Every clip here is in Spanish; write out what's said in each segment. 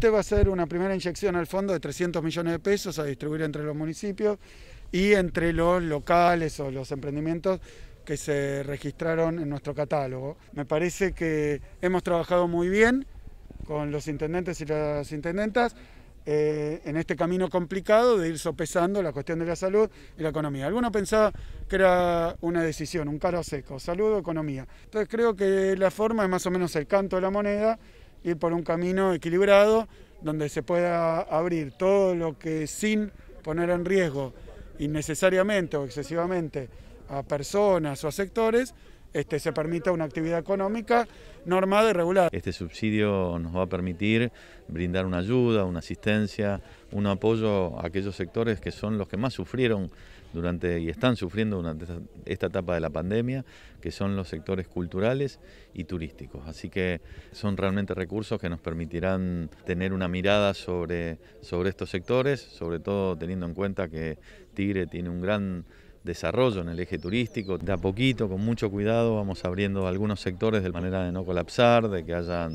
Este va a ser una primera inyección al fondo de 300 millones de pesos a distribuir entre los municipios y entre los locales o los emprendimientos que se registraron en nuestro catálogo. Me parece que hemos trabajado muy bien con los intendentes y las intendentas eh, en este camino complicado de ir sopesando la cuestión de la salud y la economía. Algunos pensaban que era una decisión, un caro seco, salud o economía. Entonces creo que la forma es más o menos el canto de la moneda, ir por un camino equilibrado donde se pueda abrir todo lo que sin poner en riesgo innecesariamente o excesivamente a personas o a sectores, este, se permita una actividad económica normada y regular. Este subsidio nos va a permitir brindar una ayuda, una asistencia, un apoyo a aquellos sectores que son los que más sufrieron durante y están sufriendo durante esta etapa de la pandemia, que son los sectores culturales y turísticos. Así que son realmente recursos que nos permitirán tener una mirada sobre, sobre estos sectores, sobre todo teniendo en cuenta que Tigre tiene un gran desarrollo en el eje turístico. De a poquito, con mucho cuidado, vamos abriendo algunos sectores de manera de no colapsar, de que haya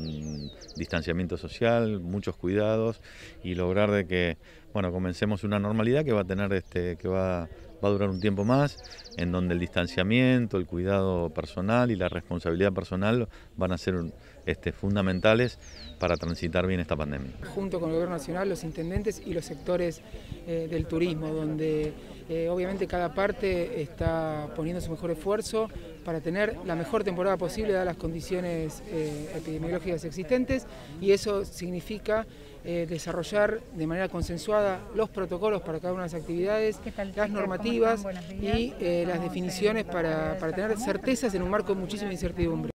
distanciamiento social, muchos cuidados y lograr de que, bueno, comencemos una normalidad que va a tener este, que va, a durar un tiempo más, en donde el distanciamiento, el cuidado personal y la responsabilidad personal van a ser este, fundamentales para transitar bien esta pandemia. Junto con el Gobierno Nacional, los intendentes y los sectores eh, del turismo, donde eh, obviamente cada parte está poniendo su mejor esfuerzo para tener la mejor temporada posible dadas las condiciones eh, epidemiológicas existentes y eso significa desarrollar de manera consensuada los protocolos para cada una de las actividades, las normativas y las definiciones para, para tener certezas en un marco de muchísima incertidumbre.